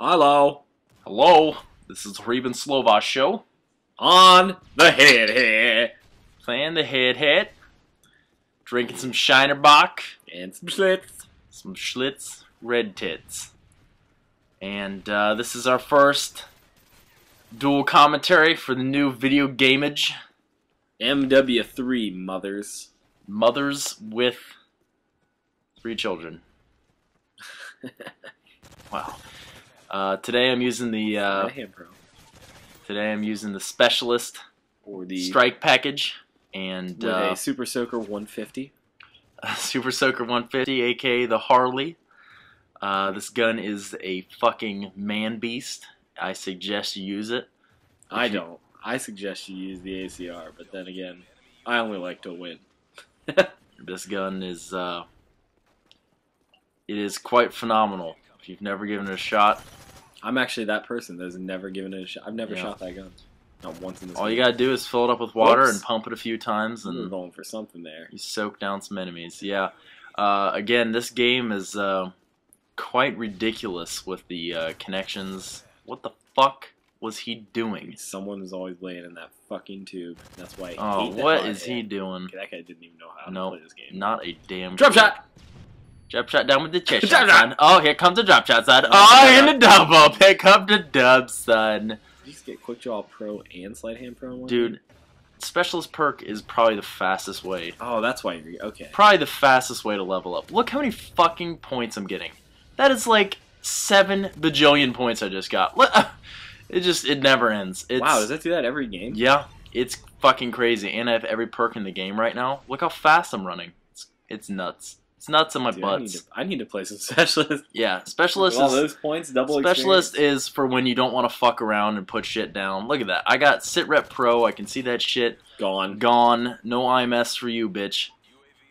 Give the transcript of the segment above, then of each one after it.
Hello. Hello, this is the Harieeb Slovosh show. On the head here. Playing the head hit. Drinking some Shiner Bock, And some Schlitz. some Schlitz, red tits. And uh, this is our first dual commentary for the new video gameage. MW3 mothers. Mothers with three children. wow. Uh, today I'm using the uh, today I'm using the specialist Or the strike package and with uh, a Super Soaker 150. Super Soaker 150, aka the Harley. Uh, this gun is a fucking man beast. I suggest you use it. I don't. I suggest you use the ACR, but then again, I only like to win. This gun is uh, it is quite phenomenal. If you've never given it a shot, I'm actually that person that's never given it a shot. I've never Yeah. shot that gun. Not once in this all you gotta do is fill it up with water Whoops. and pump it a few times, and going for something there. you soak down some enemies. Yeah. Uh, again, this game is uh, quite ridiculous with the uh, connections. What the fuck was he doing? Someone is always laying in that fucking tube. That's why I Oh, what guy. he doing? That guy didn't even know how No, to play this game. Not a damn Drop shot! Drop shot down with the chest Drop shot, shot! son. Oh, here comes the drop shot, son. Oh, and the double. Pick up the dub, son. Did you just get Quick Draw Pro and Slide Hand Pro one? Dude, specialist perk is probably the fastest way. Oh, that's why you're okay. Probably the fastest way to level up. Look how many fucking points I'm getting. That is like seven bajillion points I just got. It just it never ends. It's, wow, does that do that every game? Yeah, it's fucking crazy. And I have every perk in the game right now. Look how fast I'm running. It's, it's nuts. It's nuts in my Dude, I need, butts. to, I need to play some specialist. Yeah, specialist All is those points, double Specialist experience. is for when you don't want to fuck around and put shit down. Look at that. I got Sit Rep Pro. I can see that shit gone. gone. No IMS for you, bitch.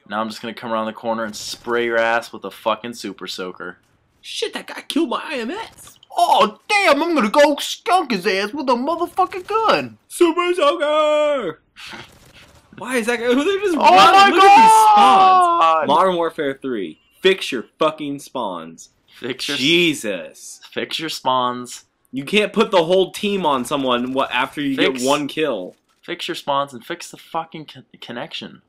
Now I'm just gonna come around the corner and spray your ass with a fucking Super Soaker. Shit, that guy killed my IMS. Oh damn! I'm gonna go skunk his ass with a motherfucking gun. Super Soaker. Why is that? They're just Oh running. my Look these spawns. god! Modern Warfare 3. Fix your fucking spawns. Fix your Jesus. fix your spawns. You can't put the whole team on someone what after you Fix- get one kill. Fix your spawns and fix the fucking con- connection.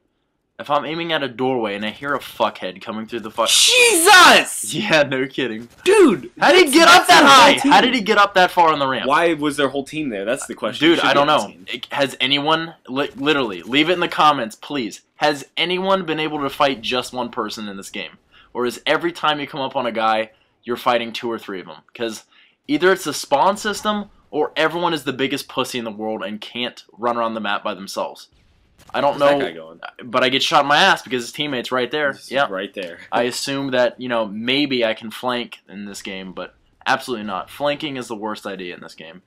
If I'm aiming at a doorway and I hear a fuckhead coming through the fuck. Jesus! Yeah, no kidding. Dude! How did he get up that high? team. How did he get up that far on the ramp? Why was their whole team there? That's the question. Dude, I don't know. It- Has anyone, li- literally, leave it in the comments, please. Has anyone been able to fight just one person in this game? Or is every time you come up on a guy, you're fighting two or three of them? Because either it's a spawn system, or everyone is the biggest pussy in the world and can't run around the map by themselves. I don't Where's know, but I get shot in my ass because his teammate's right there. Yeah. Right there. I assume that, you know, maybe I can flank in this game, but absolutely not. Flanking is the worst idea in this game.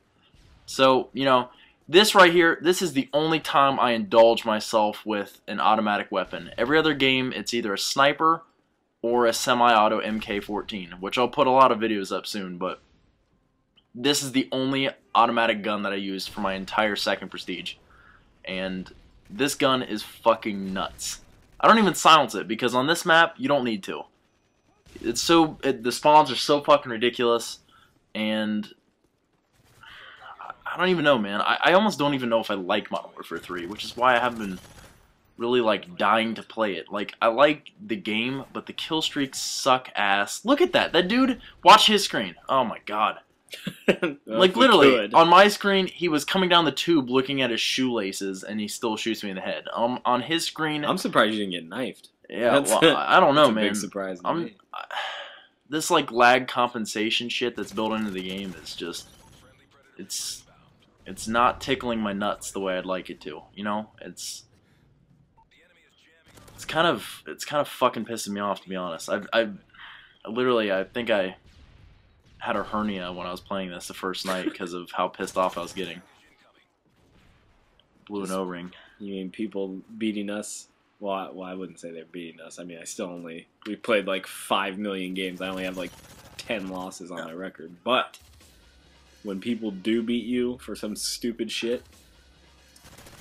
So, you know, this right here, this is the only time I indulge myself with an automatic weapon. Every other game, it's either a sniper or a semi-auto MK14, which I'll put a lot of videos up soon, but this is the only automatic gun that I used for my entire second prestige. And this gun is fucking nuts. I don't even silence it because on this map you don't need to. It's so it, the spawns are so fucking ridiculous, and I- don't even know, man. I, I almost don't even know if I like Modern Warfare 3, which is why I haven't been really like dying to play it. Like I like the game, but the kill streaks suck ass. Look at that, that dude. Watch his screen. Oh my god. like literally on my screen, he was coming down the tube looking at his shoelaces, and he still shoots me in the head. Um, on his screen, I'm surprised you didn't get knifed. yeah, that's- well, I I don't know, man. big surprise. I'm me. this like lag compensation shit that's built into the game is just it's it's not tickling my nuts the way I'd like it to. You know, it's it's kind of it's kind of fucking pissing me off to be honest. I've I've literally I think I had a hernia when I was playing this the first night because of how pissed off I was getting. Blew an O-ring. You mean people beating us? Well, I, well, I wouldn't say they're beating us. I mean, I still only we played like five million games. I only have like ten losses on my record. But when people do beat you for some stupid shit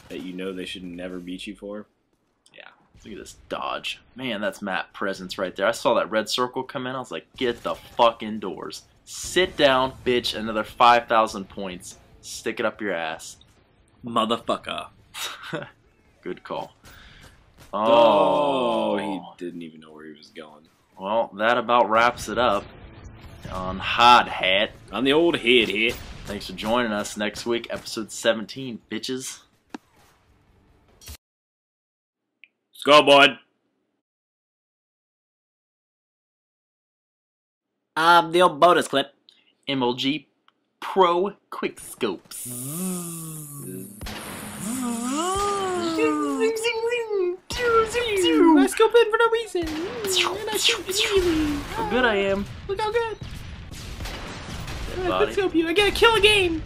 that you know they should never beat you for, yeah. Look at this dodge. Man, that's map presence right there. I saw that red circle come in. I was like, get the fuck indoors. Sit down, bitch. Another 5,000 points. Stick it up your ass. Motherfucker. Good call. Oh, Oh, he didn't even know where he was going. well, that about wraps it up on Hard Hat. On the old head hit. Thanks for joining us next week, episode 17, bitches. Let's go, bud. Um, the old bonus clip. MLG Pro Quick Scopes. I scope in for no reason. And I shoot easily. How good I am. Look how good. I Body. could scope you. I get a kill a game.